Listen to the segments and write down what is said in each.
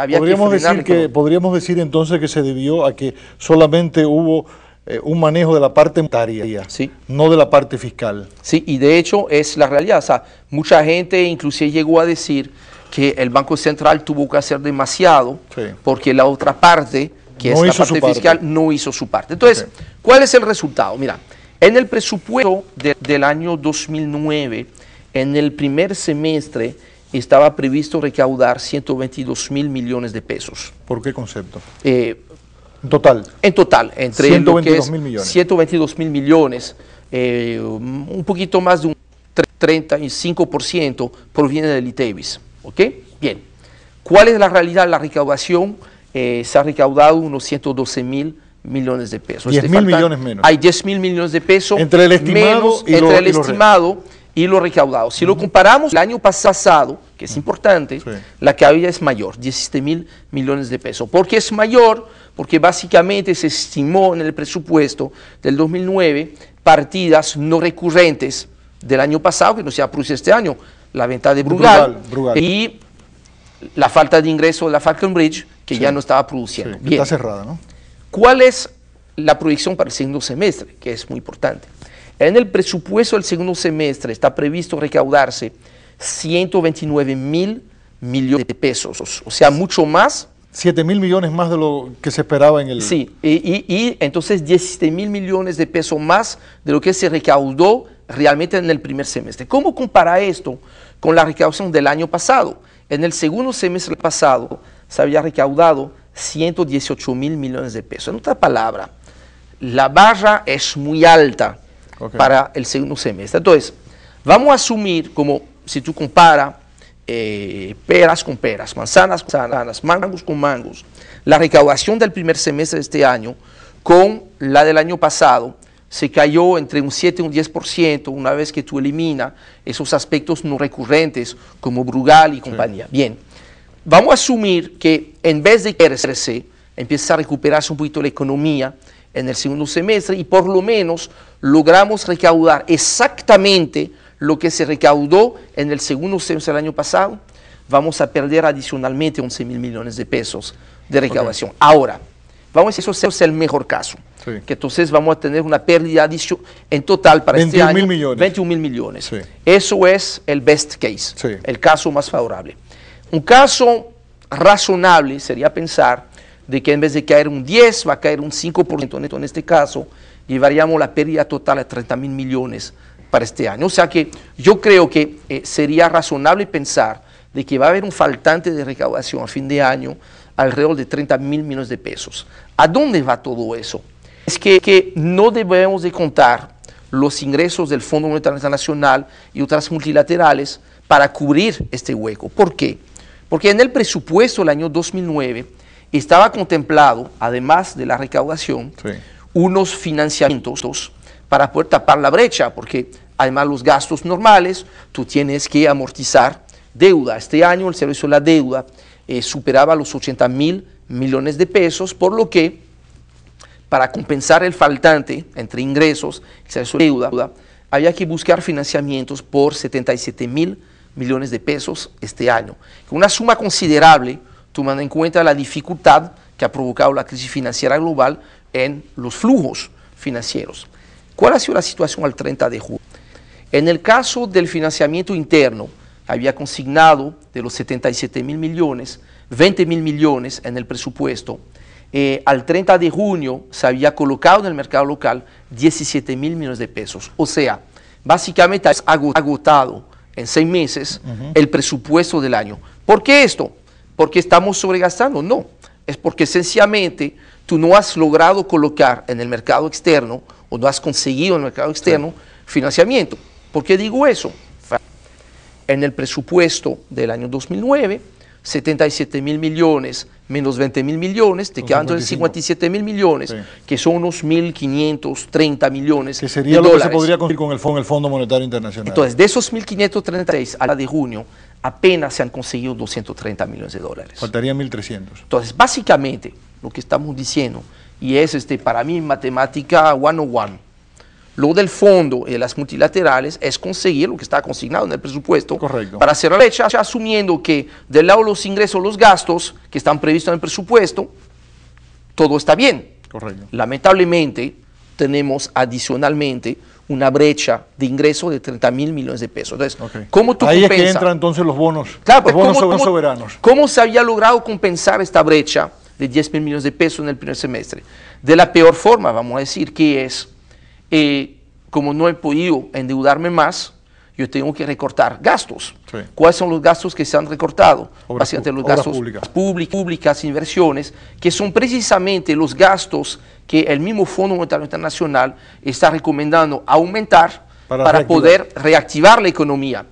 había podríamos que decir que podríamos decir entonces que se debió a que solamente hubo eh, un manejo de la parte monetaria, Sí. no de la parte fiscal. Sí, y de hecho es la realidad. O sea, mucha gente inclusive llegó a decir que el Banco Central tuvo que hacer demasiado Sí. porque la otra parte, que No es la parte fiscal, no hizo su parte. Entonces. ¿cuál es el resultado? Mira, en el presupuesto de- del año 2009, en el primer semestre, estaba previsto recaudar 122 mil millones de pesos. ¿Por qué concepto? Eh, En total. en total, entre lo que 122 es mil millones. 122 mil millones, eh, un poquito más de un tre- 35% proviene del ITEVIS. ¿Ok? Bien. ¿Cuál es la realidad? La recaudación eh, se ha recaudado unos 112 mil millones de pesos. 10 Este, mil millones menos. Hay 10 mil millones de pesos Entre el estimado menos y entre lo- el y lo re- estimado y lo recaudado. Si lo comparamos el año pasado, que es importante, Sí. la caída es mayor, 17 mil millones de pesos. ¿Por qué es mayor? Porque básicamente se estimó en el presupuesto del 2009 partidas no recurrentes del año pasado que no se ha producido este año. La venta de Brugal, Brugal, Brugal. y la falta de ingreso de la Falcon Bridge que Sí. ya no estaba produciendo. Bien. está cerrada, ¿no? ¿Cuál es la proyección para el segundo semestre? Que es muy importante. En el presupuesto del segundo semestre está previsto recaudarse 129 mil millones de pesos, o sea, mucho más. 7 mil millones más de lo que se esperaba en el... Sí, y, y- y entonces 17 mil millones de pesos más de lo que se recaudó realmente en el primer semestre. ¿Cómo compara esto con la recaudación del año pasado? En el segundo semestre pasado se había recaudado 118 mil millones de pesos. En otra palabra, la barra es muy alta para el segundo semestre. Entonces, vamos a asumir como si tú comparas eh, peras con peras, manzanas con manzanas, mangos con mangos, la recaudación del primer semestre de este año con la del año pasado se cayó entre un 7 y un 10% una vez que tú eliminas esos aspectos no recurrentes como Brugal y compañía. Bien, vamos a asumir que en vez de crecerse, empieza a recuperarse un poquito la economía en el segundo semestre y por lo menos logramos recaudar exactamente lo que se recaudó en el segundo semestre del año pasado, vamos a perder adicionalmente 11 mil millones de pesos de recaudación. Ahora, vamos a decir, eso es el mejor caso. Sí. Que entonces vamos a tener una pérdida en total para este 21 año. mil millones. 21 mil millones. Sí. Eso es el best case, Sí. el caso más favorable. Un caso razonable sería pensar de que en vez de caer un 10, va a caer un 5% neto en este caso, llevaríamos la pérdida total a 30 mil millones para este año. O sea que yo creo que eh, sería razonable pensar de que va a haber un faltante de recaudación a fin de año alrededor de 30 mil millones de pesos. ¿A dónde va todo eso? Es que, que no debemos de contar los ingresos del Fondo Monetario Internacional y otras multilaterales para cubrir este hueco. ¿Por qué? Porque en el presupuesto del año 2009 estaba contemplado, además de la recaudación, Sí. unos financiamientos para poder tapar la brecha, porque además los gastos normales, tú tienes que amortizar deuda. Este año el servicio de la deuda eh, superaba los 80 mil millones de pesos, por lo que para compensar el faltante entre ingresos y servicio de deuda, había que buscar financiamientos por 77 mil millones de pesos este año. Una suma considerable, tomando en cuenta la dificultad que ha provocado la crisis financiera global en los flujos financieros. ¿Cuál ha sido la situación al 30 de junio? En el caso del financiamiento interno, había consignado de los 77 mil millones, 20 mil millones en el presupuesto. Eh, al 30 de junio se había colocado en el mercado local 17 mil millones de pesos. O sea, básicamente ago- agotado en seis meses el presupuesto del año. ¿Por qué esto? ¿Porque estamos sobregastando? No, es porque sencillamente tú no has logrado colocar en el mercado externo o no has conseguido en el mercado externo financiamiento. ¿Por qué digo eso? En el presupuesto del año 2009, 77 mil millones menos 20 mil millones, te quedan entonces 55. 57 mil millones, Sí. que son unos 1.530 millones Que sería de lo que se podría conseguir con el Fondo, el Fondo Monetario Internacional. Entonces, de esos 1.536 a la de junio, apenas se han conseguido 230 millones de dólares. Faltarían 1.300. Entonces, básicamente, lo que estamos diciendo, y es este, para mí matemática 101, Lo del fondo y de las multilaterales es conseguir lo que está consignado en el presupuesto Correcto. para hacer la brecha, asumiendo que del lado de los ingresos, los gastos que están previstos en el presupuesto, todo está bien. Correcto. Lamentablemente, tenemos adicionalmente una brecha de ingreso de 30 mil millones de pesos. Entonces, Ok. ¿cómo tú Ahí es que compensas? entran entonces los bonos, Claro, los pues, bonos ¿cómo- sober- cómo- soberanos. ¿Cómo se había logrado compensar esta brecha de 10 mil millones de pesos en el primer semestre? De la peor forma, vamos a decir, que es, eh, como no he podido endeudarme más, yo tengo que recortar gastos. Sí. ¿Cuáles son los gastos que se han recortado? Obras Básicamente los gastos públicas. públic- públicas, inversiones, que son precisamente los gastos que el mismo Fondo Monetario Internacional está recomendando aumentar Para para, reactivar. poder reactivar la economía.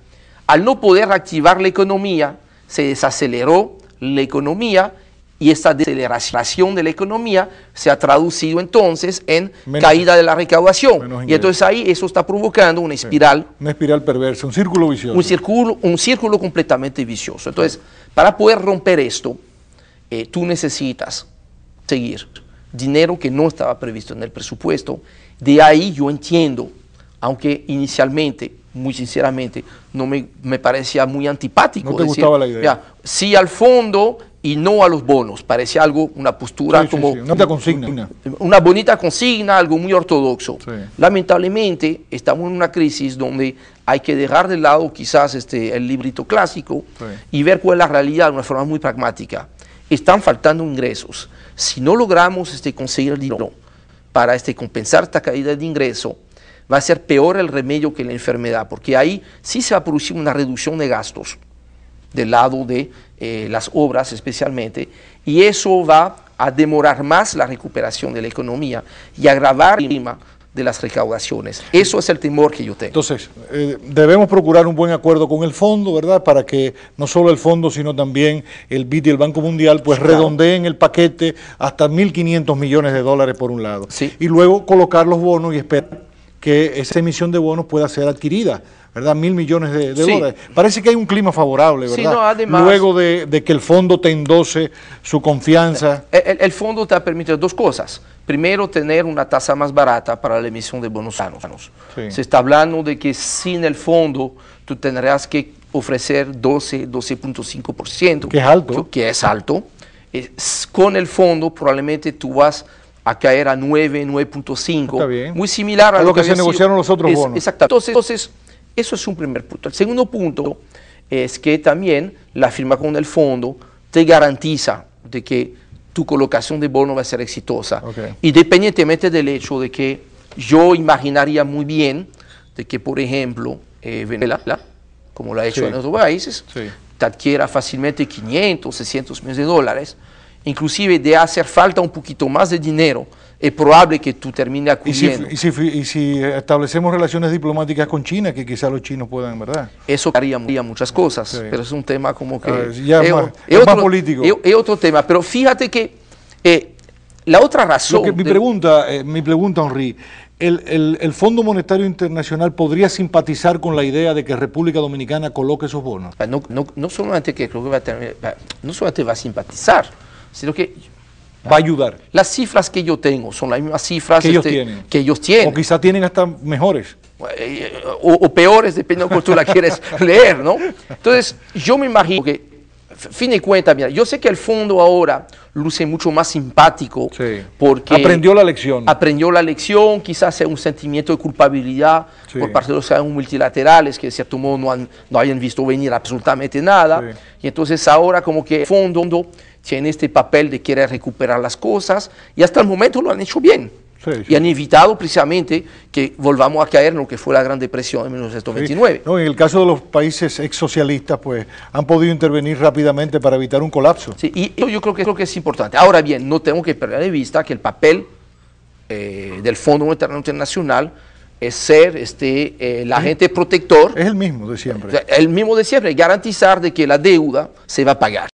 Al no poder reactivar la economía, se desaceleró la economía y esta desaceleración de la economía se ha traducido entonces en Menos- caída de la recaudación. Y entonces ahí eso está provocando una espiral Una espiral perversa, un círculo vicioso. un círculo, un círculo completamente vicioso. Entonces, para poder romper esto, eh, tú necesitas seguir dinero que no estaba previsto en el presupuesto. De ahí yo entiendo, aunque inicialmente, muy sinceramente, no me, me parecía muy antipático. No te gustaba la idea. sí al fondo y no a los bonos. Parecía algo, una postura Sí, sí, como sí, una bonita consigna. una bonita consigna, algo muy ortodoxo. Sí. Lamentablemente estamos en una crisis donde hay que dejar de lado quizás este, el librito clásico Sí. y ver cuál es la realidad de una forma muy pragmática. Están faltando ingresos. Si no logramos este, conseguir dinero para este, compensar esta caída de ingreso, va a ser peor el remedio que la enfermedad, porque ahí sí se va a producir una reducción de gastos del lado de eh, las obras especialmente, y eso va a demorar más la recuperación de la economía y agravar el clima de las recaudaciones. Eso es el temor que yo tengo. Entonces, eh, debemos procurar un buen acuerdo con el fondo, ¿verdad? Para que no solo el fondo, sino también el BID y el Banco Mundial, pues Claro. redondeen el paquete hasta 1.500 millones de dólares por un lado. Sí. Y luego colocar los bonos y esperar que esa emisión de bonos pueda ser adquirida, ¿verdad? Mil millones de, de Sí. dólares. Parece que hay un clima favorable, Sí, ¿verdad? no, además- luego de, de que el fondo te endose su confianza. El, el- fondo te permite dos cosas. Primero, tener una tasa más barata para la emisión de bonos sanos. Sí. Se está hablando de que sin el fondo tú tendrás que ofrecer 12, 12.5%. Que es alto. Que, que es alto. Es- con el fondo probablemente tú vas a caer a 9, 9.5. Está bien. Muy similar a, A lo que se sido- negociaron los otros bonos. Exacto. Entonces, entonces, eso es un primer punto. El segundo punto es que también la firma con el fondo te garantiza de que tu colocación de bono va a ser exitosa. Ok. Independientemente del hecho de que yo imaginaría muy bien de que, por ejemplo, eh, Venezuela, como lo ha hecho Sí. en otros países, Sí. te adquiera fácilmente 500, 600 millones de dólares. Inclusive de hacer falta un poquito más de dinero, es probable que tú termines Y si, acudiendo. y, si, y si establecemos relaciones diplomáticas con China, que quizá los chinos puedan, ¿verdad? Eso haría muchas cosas, Sí. pero es un tema como que... Ah, ya es más- es más político. Es, es otro tema, pero fíjate que eh, la otra razón... Que, mi, de- pregunta, eh, mi pregunta, Henri, ¿el, el, el Fondo Monetario Internacional podría simpatizar con la idea de que República Dominicana coloque esos bonos? no, no, no solamente que creo que va a tener- no solamente va a simpatizar, sino que Va a ayudar. las cifras que yo tengo son las mismas cifras Que ellos este, tienen. que ellos tienen. O quizá tienen hasta mejores. Eh, o, o peores, depende de cómo tú la quieres leer, ¿no? Entonces, yo me imagino que, fin de cuentas, mira, yo sé que el fondo ahora luce mucho más simpático Sí. porque Aprendió la lección. aprendió la lección, quizás sea un sentimiento de culpabilidad Sí. por parte de los multilaterales que de cierto modo no, han, no hayan visto venir absolutamente nada. Sí. Y entonces ahora como que el fondo tiene este papel de querer recuperar las cosas y hasta el momento lo han hecho bien. Sí, sí. Y han evitado precisamente que volvamos a caer en lo que fue la Gran Depresión de 1929. No, en el caso de los países ex socialistas, pues han podido intervenir rápidamente para evitar un colapso. Sí, y eso yo creo que, creo que es importante. Ahora bien, no tengo que perder de vista que el papel eh, del Fondo Monetario Internacional es ser este, eh, el agente protector, Es el mismo de siempre. el mismo de siempre, garantizar de que la deuda se va a pagar.